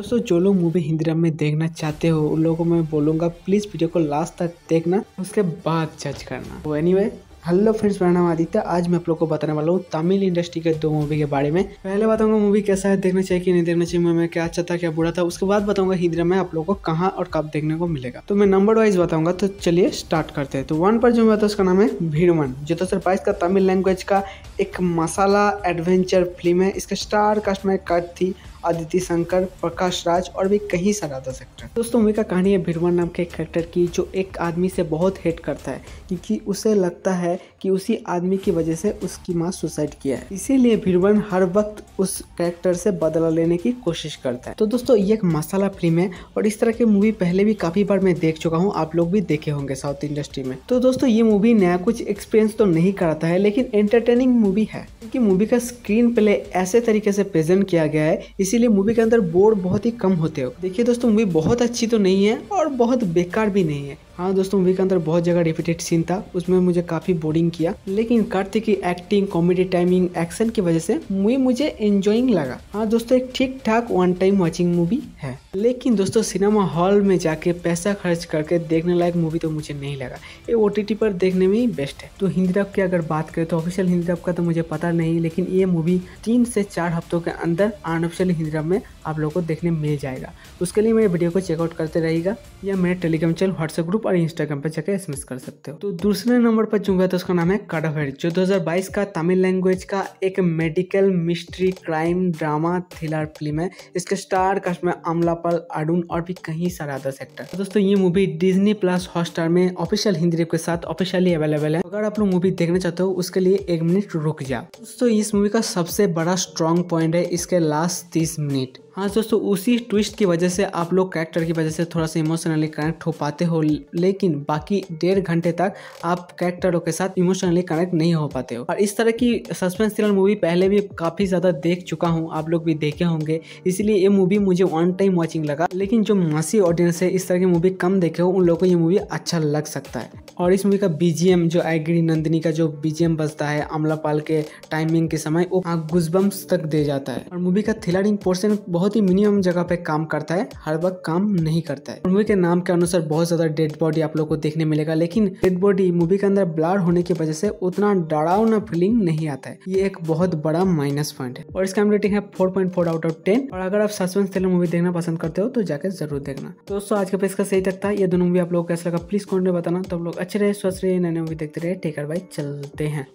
दोस्तों, जो लोग मूवी हिंदी राम में देखना चाहते हो, उन लोगों को मैं बोलूँगा प्लीज़ वीडियो को लास्ट तक देखना, उसके बाद जज करना। तो एनीवे हेलो फ्रेंड्स, मेरा नाम आदित्य आज मैं आप लोग को बताने वाला हूँ तमिल इंडस्ट्री के दो मूवी के बारे में। पहले बताऊँगा मूवी कैसा है, देखना चाहिए कि नहीं देखना चाहिए, मैं क्या अच्छा था, क्या बुरा था। उसके बाद बताऊँगा हिंदी में आप लोग को कहाँ और कब देखने को मिलेगा। तो मैं नंबर वाइज बताऊँगा तो चलिए स्टार्ट करते हैं। तो वन पर जो मैं उसका नाम है भीड़मन। जो दो हज़ार बाईस का तमिल लैंग्वेज का एक मसाला एडवेंचर फ़िल्म है। इसका स्टार कास्ट में कट थी आदित्य शंकर, प्रकाश राज और भी कहीं सारे अदर एक्टर दोस्तों मूवी का कहानी है भीरवन नाम के एक कैरेक्टर की, जो एक आदमी से बहुत हेट करता है, क्योंकि उसे लगता है कि उसी आदमी की वजह से उसकी माँ सुसाइड किया है। इसीलिए भीरवन हर वक्त उस कैरेक्टर से बदला लेने की कोशिश करता है। तो दोस्तों, ये एक मसाला फ़िल्म है और इस तरह की मूवी पहले भी काफ़ी बार मैं देख चुका हूँ। आप लोग भी देखे होंगे साउथ इंडस्ट्री में। तो दोस्तों, ये मूवी नया कुछ एक्सपीरियंस तो नहीं कराता है, लेकिन एंटरटेनिंग मूवी है। क्योंकि मूवी का स्क्रीन प्ले ऐसे तरीके से प्रेजेंट किया गया है, इसीलिए मूवी के अंदर बोर्ड बहुत ही कम होते हो। देखिए दोस्तों मूवी बहुत अच्छी तो नहीं है और बहुत बेकार भी नहीं है। हाँ दोस्तों मूवी के अंदर बहुत जगह रिपीटेड सीन था। उसमें मुझे काफ़ी बोरिंग किया। लेकिन कार्तिक की एक्टिंग कॉमेडी टाइमिंग एक्शन की वजह से मूवी मुझे एंजॉइंग लगा। हाँ दोस्तों, एक ठीक ठाक वन टाइम वॉचिंग मूवी है। लेकिन दोस्तों सिनेमा हॉल में जाके पैसा खर्च करके देखने लायक मूवी तो मुझे नहीं लगा। ये ओ पर देखने में ही बेस्ट है। तो हिंदी डब की अगर बात करें तो ऑफिशियल हिंदी डब का तो मुझे पता नहीं, लेकिन ये मूवी तीन से चार हफ्तों के अंदर अनऑफिशियल हिंदी डब में आप लोगों को देखने मिल जाएगा। उसके लिए मेरे वीडियो को चेकआउट करते रहेगा या मेरे टेलीग्राम चैनल व्हाट्सएप ग्रुप और इंस्टाग्राम पर जाकर एस कर सकते हो। तो दूसरे नंबर पर जो है तो उसका नाम है काडावेड जो 2022 का तमिल लैंग्वेज का एक medical mystery crime drama thriller film है। इसके स्टार कास्ट में अमलापल, अरुण और भी कई सारे अदर सेक्टर तो दोस्तों, ये मूवी डिज्नी प्लस हॉटस्टार में ऑफिशियल हिंदी के साथ ऑफिशियली अवेलेबल है। अगर आप लोग मूवी देखना चाहते हो, उसके लिए एक मिनट रुक जाओ दोस्तों, इस मूवी का सबसे बड़ा स्ट्रॉन्ग पॉइंट है इसके लास्ट तीस मिनट हाँ दोस्तों, उसी ट्विस्ट की वजह से आप लोग कैरेक्टर की वजह से थोड़ा सा इमोशनली कनेक्ट हो पाते हो, लेकिन बाकी डेढ़ घंटे तक आप कैरेक्टरों के साथ इमोशनली कनेक्ट नहीं हो पाते हो। और इस तरह की सस्पेंस थ्रिलर मूवी पहले भी काफ़ी ज़्यादा देख चुका हूँ, आप लोग भी देखे होंगे। इसलिए ये मूवी मुझे वन टाइम वॉचिंग लगा, लेकिन जो मासी ऑडियंस है, इस तरह की मूवी कम देखे हो, उन लोगों को ये मूवी अच्छा लग सकता है। और इस मूवी का बीजीएम जो आईगिरी नंदिनी का जो बीजीएम बजता है अमलापाल के टाइमिंग के समय, वो गुजबम्स तक दे जाता है। और मूवी का थ्रिलरिंग पोर्सन बहुत ही मिनिमम जगह पे काम करता है, हर वक्त काम नहीं करता है। मूवी के नाम के अनुसार बहुत ज़्यादा डेड बॉडी आप लोग को देखने मिलेगा, लेकिन डेड बॉडी मूवी के अंदर ब्लर होने की वजह से उतना डरावना फीलिंग नहीं आता है। ये एक बहुत बड़ा माइनस पॉइंट है। और इसका रेटिंग है four point four out of ten और अगर आप सस्पेंस थ्रिलर मूवी देखना पसंद करते हो तो जाकर ज़रूर देखना। दोस्तों, आज का पेज का सही तक था। ये दोनों मूवी आप लोग कैसा लगा प्लीज़ कॉमेंट में बताना। तो लोग अच्छे रहे, स्वस्थ रहे, नए मूवी देखते रहे। टेकर बाई चलते हैं।